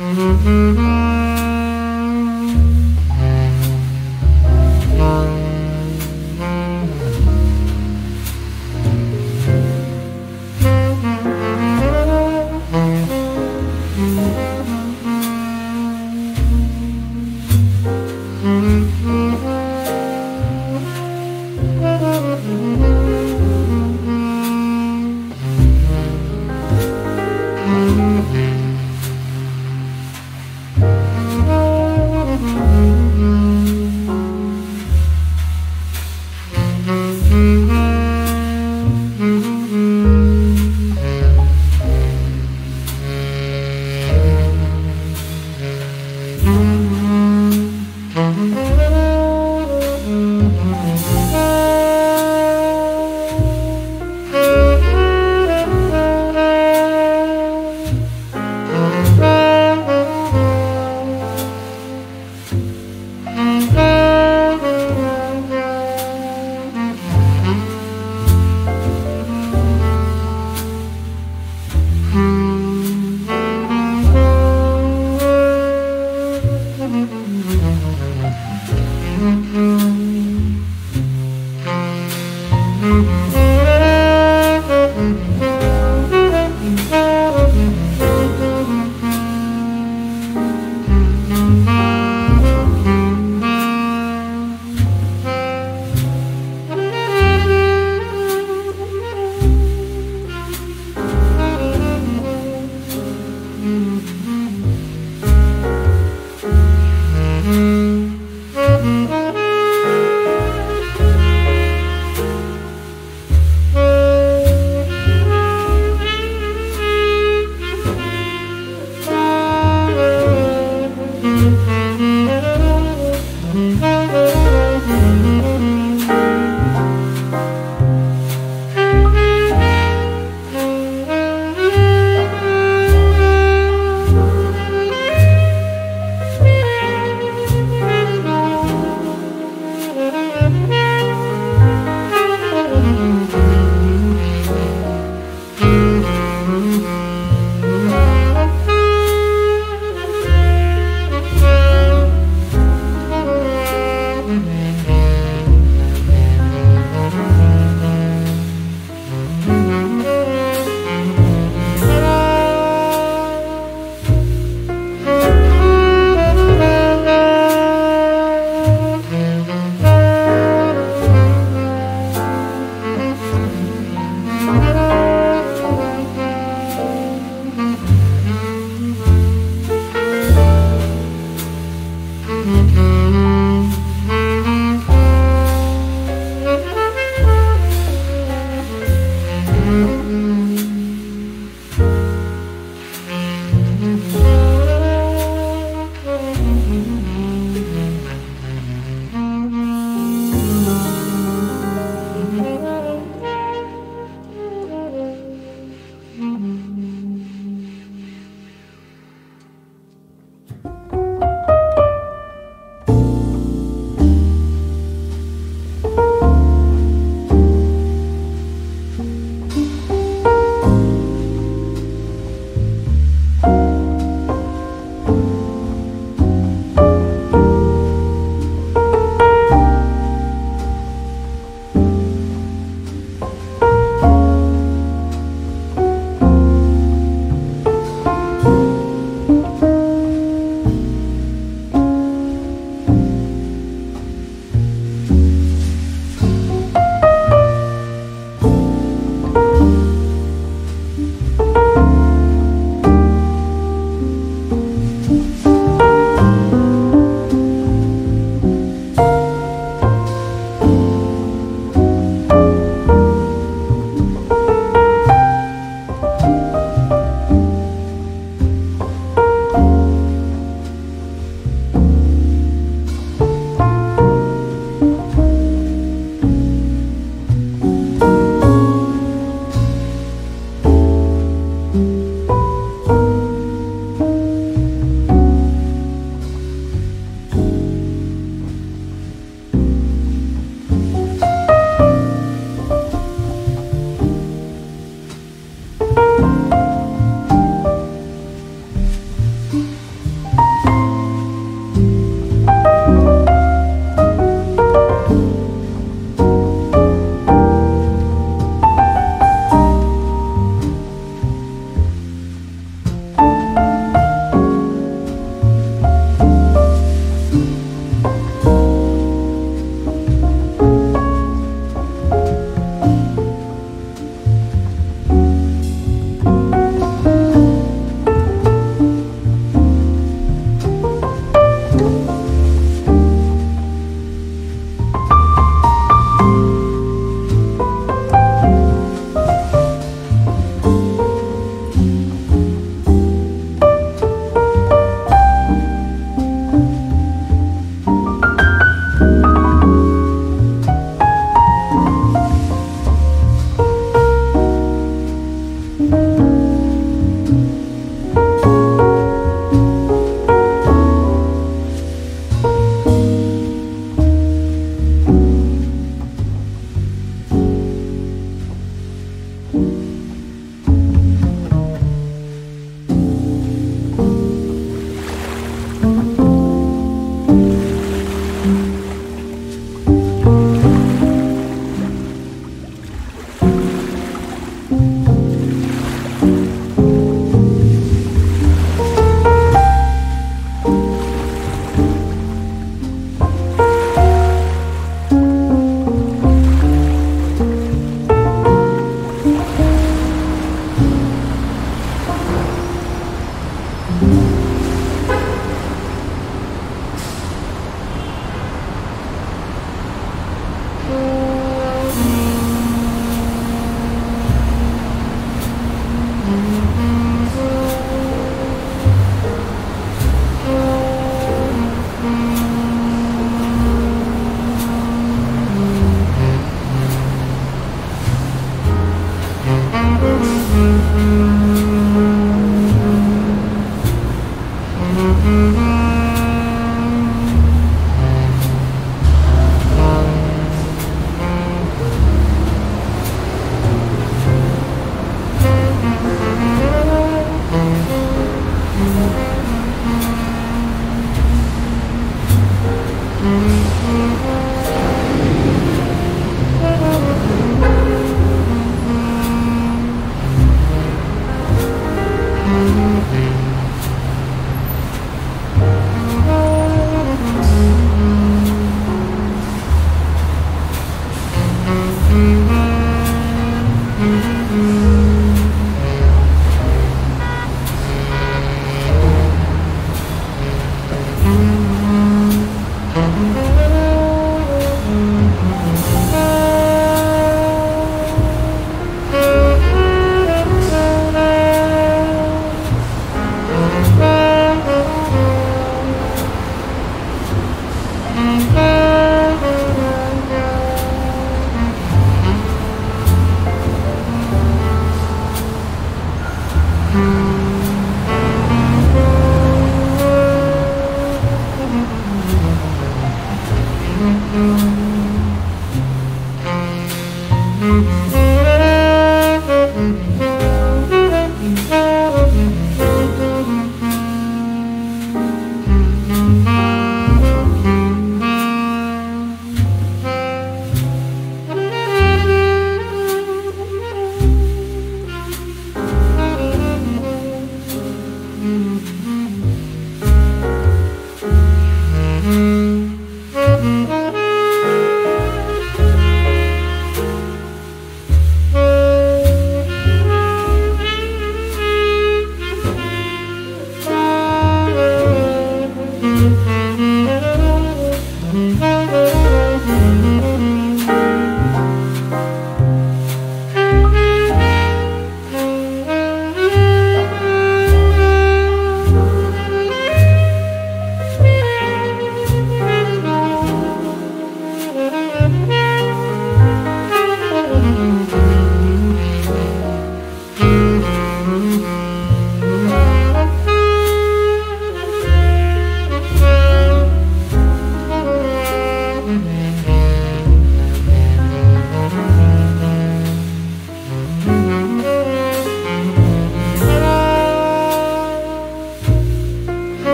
Mm-hmm.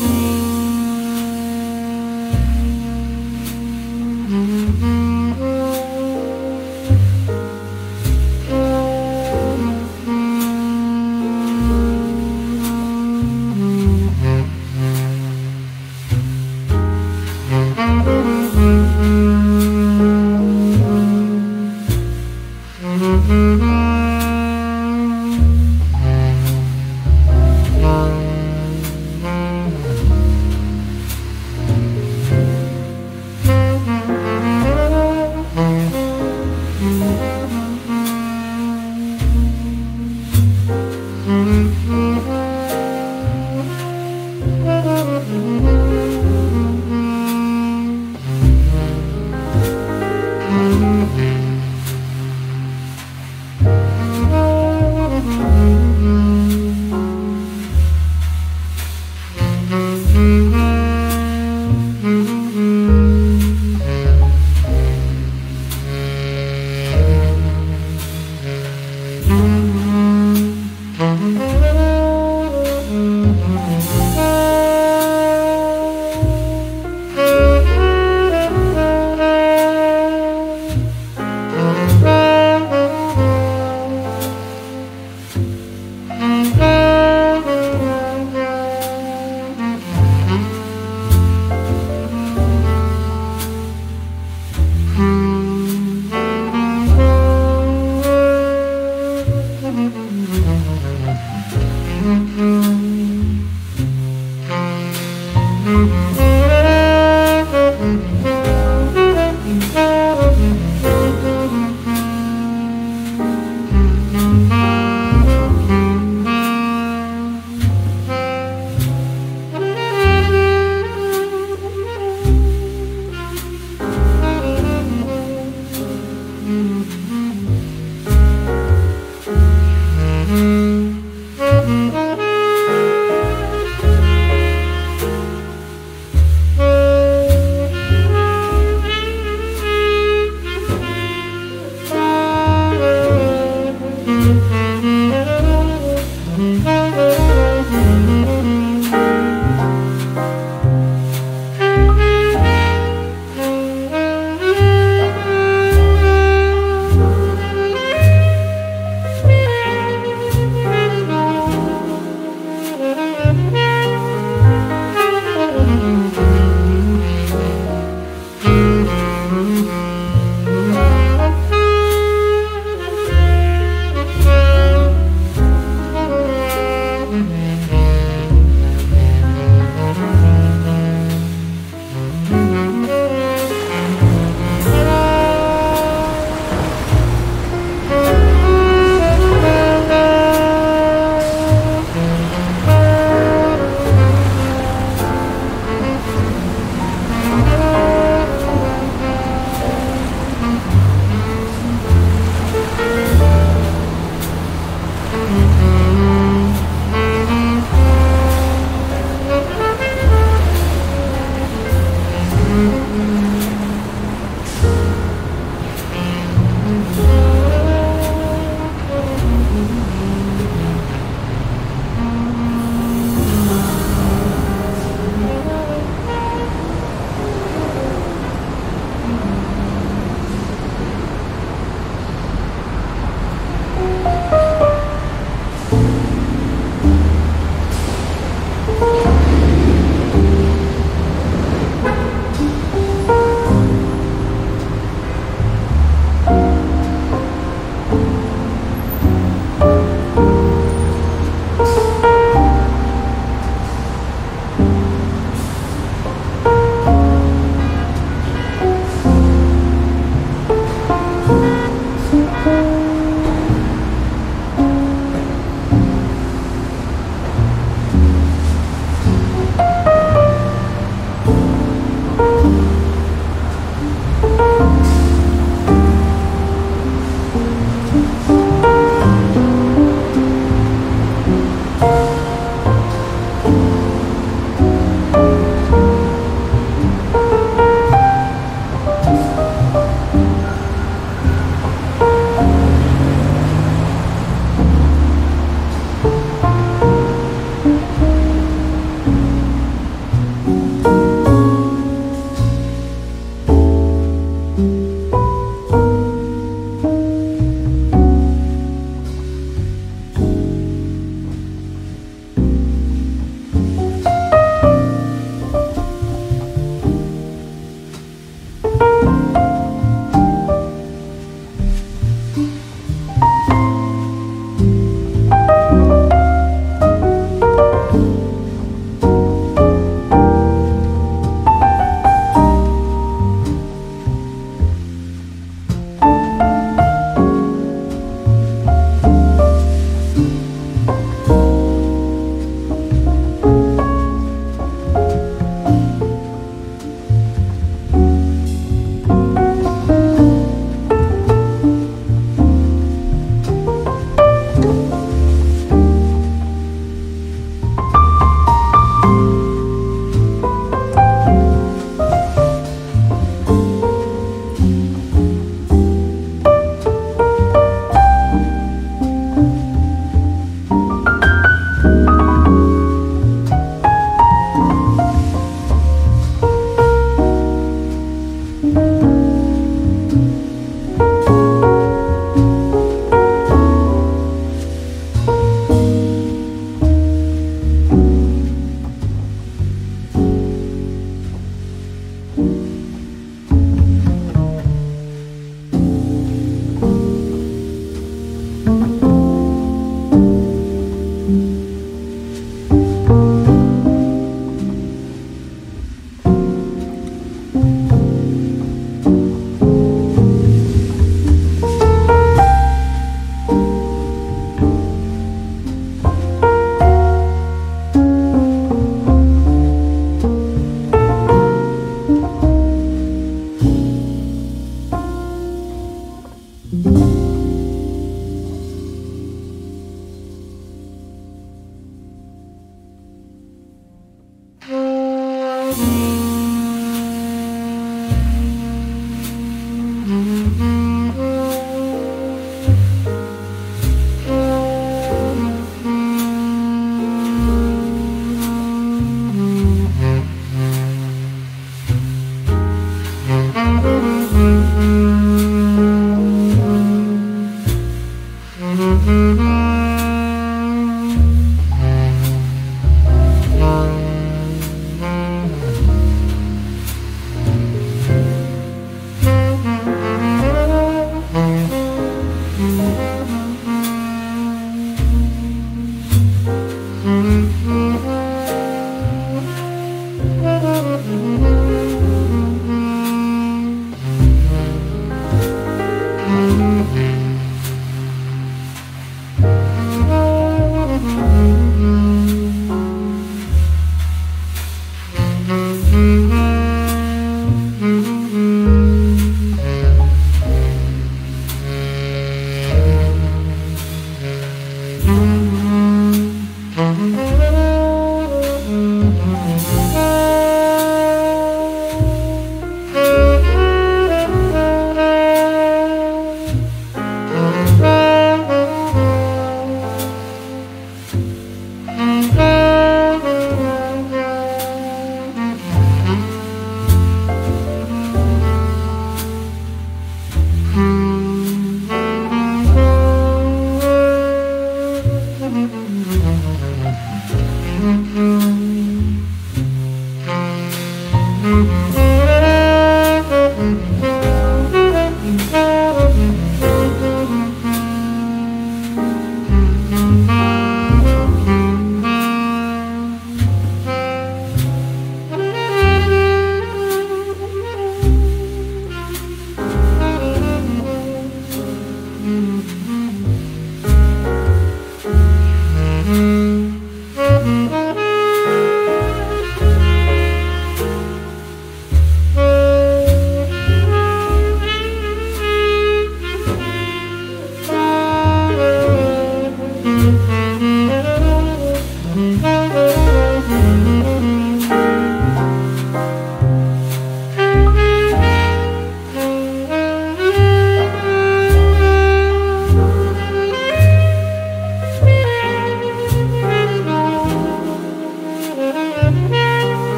me.